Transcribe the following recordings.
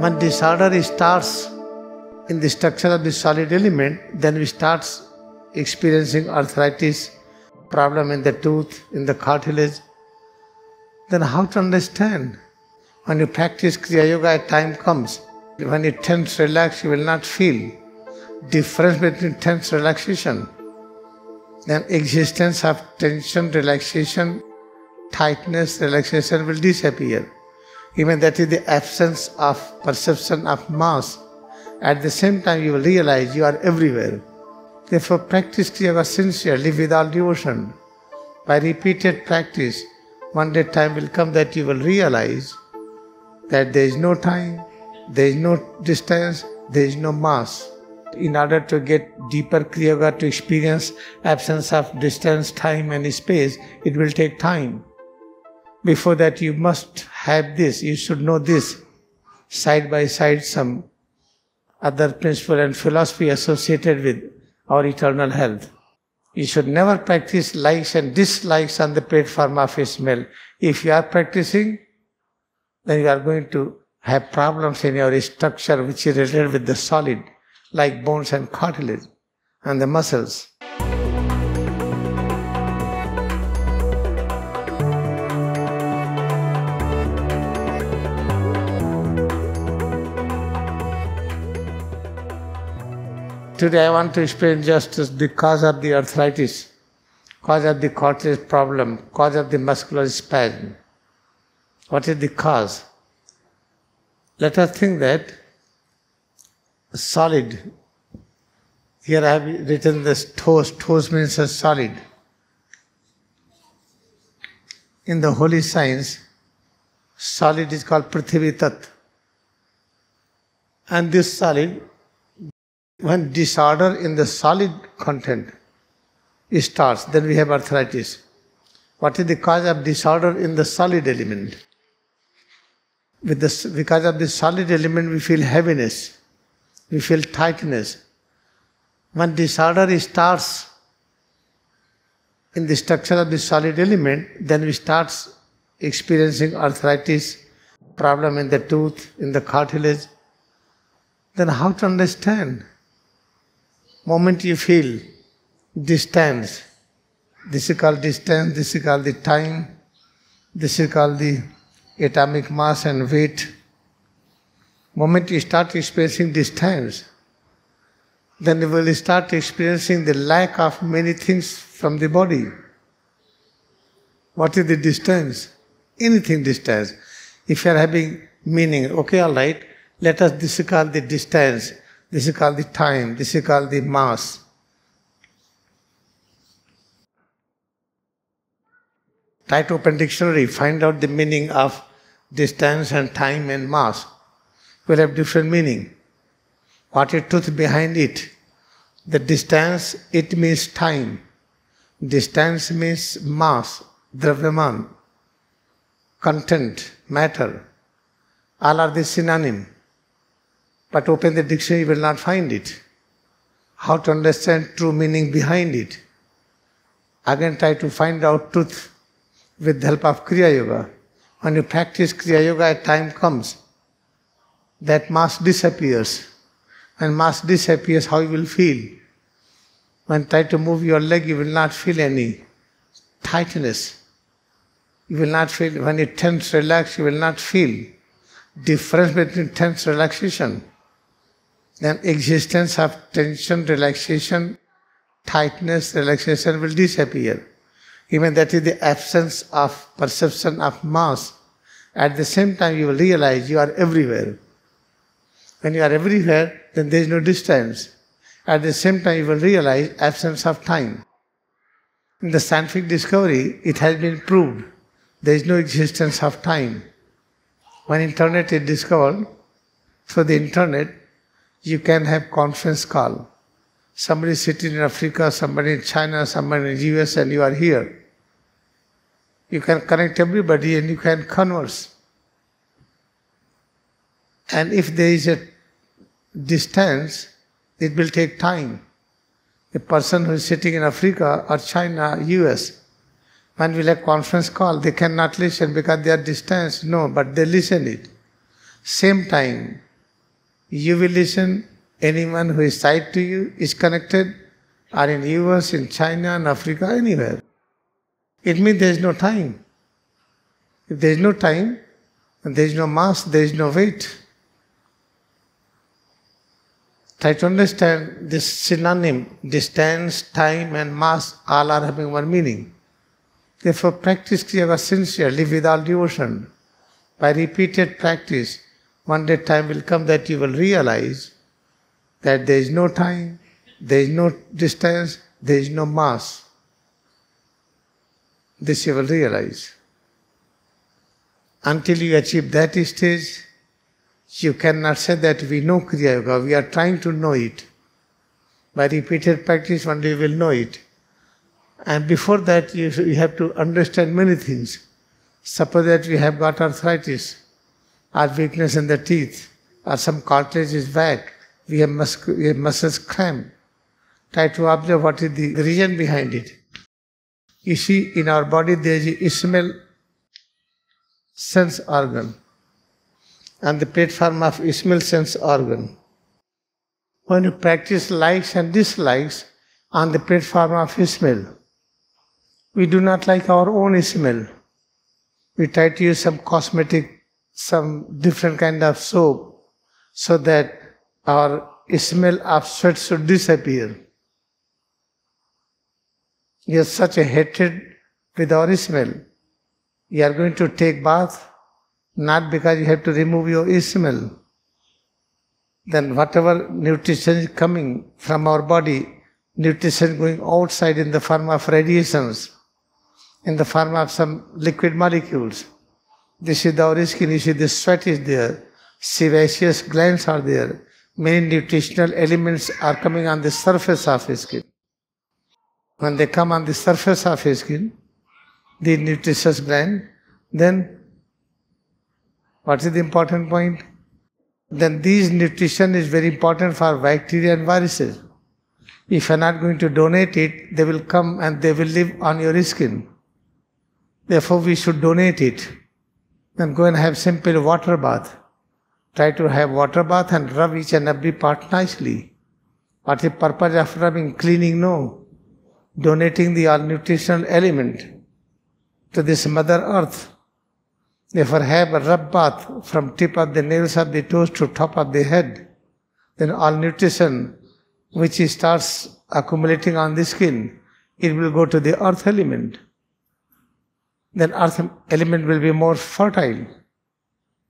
When disorder starts in the structure of the solid element, then we start experiencing arthritis, problem in the tooth, in the cartilage. Then how to understand? When you practice Kriya Yoga, a time comes. When you tense, relax, you will not feel difference between tense relaxation. Then existence of tension, relaxation, tightness, relaxation will disappear. Even that is the absence of perception of mass. At the same time, you will realize you are everywhere. Therefore, practice Yoga sincerely with all devotion. By repeated practice, one day time will come that you will realize that there is no time, there is no distance, there is no mass. In order to get deeper Kriya to experience absence of distance, time and space, it will take time. Before that you must have this, you should know this. Side by side some other principle and philosophy associated with our eternal health. You should never practice likes and dislikes on the platform of a smell. If you are practicing, then you are going to have problems in your structure which is related with the solid, like bones and cartilage and the muscles. Today I want to explain just the cause of the arthritis, cause of the cartilage problem, cause of the muscular spasm. What is the cause? Let us think that solid. Here I have written this toes. Toes means a solid. In the holy science, solid is called Prithvi. And this solid when disorder in the solid content starts, then we have arthritis. What is the cause of disorder in the solid element? With this, because of the solid element, we feel heaviness, we feel tightness. When disorder starts in the structure of the solid element, then we start experiencing arthritis, problem in the tooth, in the cartilage. Then how to understand? Moment you feel distance, this is called distance, this is called the time, this is called the atomic mass and weight. Moment you start experiencing distance, then you will start experiencing the lack of many things from the body. What is the distance? Anything distance. If you are having meaning, okay, all right, let us, this is called the distance. This is called the time, this is called the mass. Try to open dictionary, find out the meaning of distance and time and mass. Will have different meaning. What is truth behind it? The distance, it means time. Distance means mass, dravyaman, content, matter. All are the synonym. But open the dictionary, you will not find it. How to understand true meaning behind it. Again, try to find out truth with the help of Kriya Yoga. When you practice Kriya Yoga, a time comes that mass disappears. When mass disappears, how you will feel? When try to move your leg, you will not feel any tightness. You will not feel, when you tense, relax, you will not feel difference between tense relaxation then existence of tension, relaxation, tightness, relaxation will disappear. Even that is the absence of perception of mass. At the same time, you will realize you are everywhere. When you are everywhere, then there is no distance. At the same time, you will realize absence of time. In the scientific discovery, it has been proved there is no existence of time. When internet is discovered, through the internet, you can have conference call. Somebody sitting in Africa, somebody in China, somebody in US, and you are here. You can connect everybody and you can converse. And if there is a distance, it will take time. A person who is sitting in Africa or China, US, when we have conference call, they cannot listen because they are distance. No, but they listen it. Same time, You will listen, anyone who is sight to you is connected, or in US, in China, in Africa, anywhere. It means there is no time. If there is no time, there is no mass, there is no weight. Try to understand this synonym, distance, time, and mass all are having one meaning. Therefore, practice Kriya sincerely without devotion. By repeated practice, one day time will come that you will realize that there is no time, there is no distance, there is no mass. This you will realize. Until you achieve that stage, you cannot say that we know Kriya Yoga, we are trying to know it. By repeated practice, one day you will know it. And before that, you, you have to understand many things. Suppose that we have got arthritis, or weakness in the teeth, or some cartilage is back, we have, mus- we have muscles cramp. Try to observe what is the reason behind it. You see, in our body there is smell sense organ and the platform of smell sense organ. When you practice likes and dislikes on the platform of smell, we do not like our own smell. We try to use some cosmetic, some different kind of soap so that our smell of sweat should disappear. You have such a hatred with our smell. You are going to take bath not because you have to remove your smell. Then whatever nutrition is coming from our body, nutrition going outside in the form of radiations, in the form of some liquid molecules. This is our skin, you see the sweat is there, sebaceous glands are there, many nutritional elements are coming on the surface of the skin. When they come on the surface of the skin, the nutritious gland, then what is the important point? Then these nutrition is very important for bacteria and viruses. If you are not going to donate it, they will come and they will live on your skin. Therefore, we should donate it. Then go and have simple water bath. Try to have water bath and rub each and every part nicely. What is the purpose of rubbing? Cleaning? No. Donating the all nutritional element to this Mother Earth. Therefore, have a rub bath from tip of the nails of the toes to top of the head. Then all nutrition which starts accumulating on the skin, it will go to the earth element. Then earth element will be more fertile.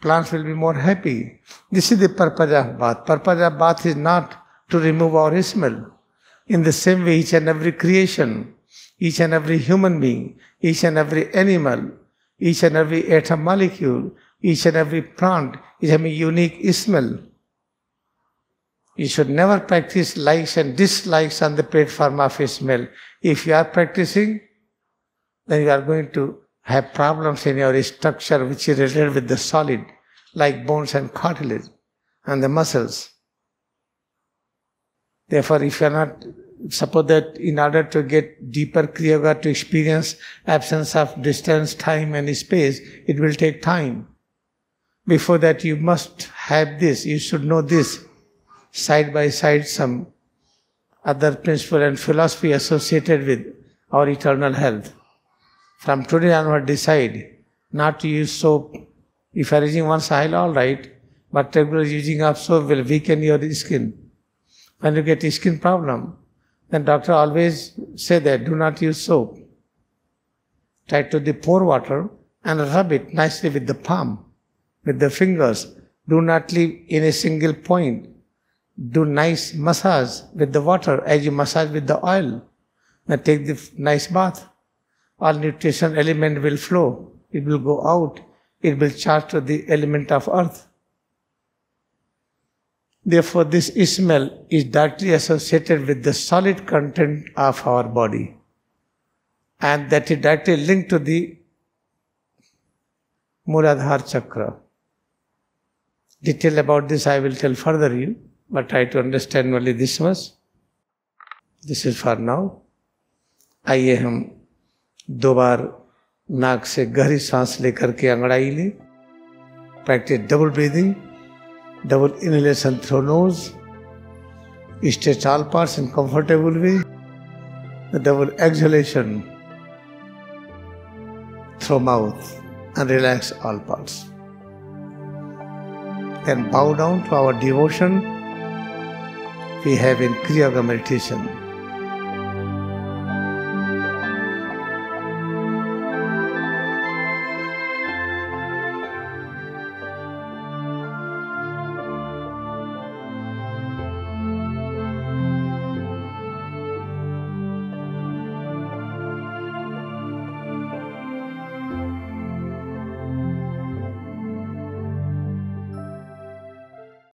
Plants will be more happy. This is the purpose of bath. Purpose of bath is not to remove our smell. In the same way, each and every creation, each and every human being, each and every animal, each and every atom molecule, each and every plant is having unique smell. You should never practice likes and dislikes on the platform of smell. If you are practicing, then you are going to have problems in your structure which is related with the solid, like bones and cartilage and the muscles. Therefore, if you are not suppose that in order to get deeper Kriya to experience absence of distance, time and space, it will take time. Before that you must have this, you should know this, side by side some other principle and philosophy associated with our eternal health. From today onward decide not to use soap. If you are using one side, all right, but regular using of soap will weaken your skin. When you get skin problem, then doctor always say that do not use soap. Try to the pour water and rub it nicely with the palm, with the fingers. Do not leave in a single point. Do nice massage with the water as you massage with the oil. Now take the nice bath All nutrition element will flow. It will go out. It will charge to the element of earth. Therefore, this smell is directly associated with the solid content of our body. And that is directly linked to the Muladhara Chakra. Detail about this I will tell further you, but try to understand only this much. This is for now. आइए हम दो बार नाक से गहरी सांस लेकर के अंगड़ाई ले। Practice double breathing double inhalation through nose stay चाल part in comfortable way double exhalation through mouth and relax all parts and bow down to our devotion we have in क्रियागा meditation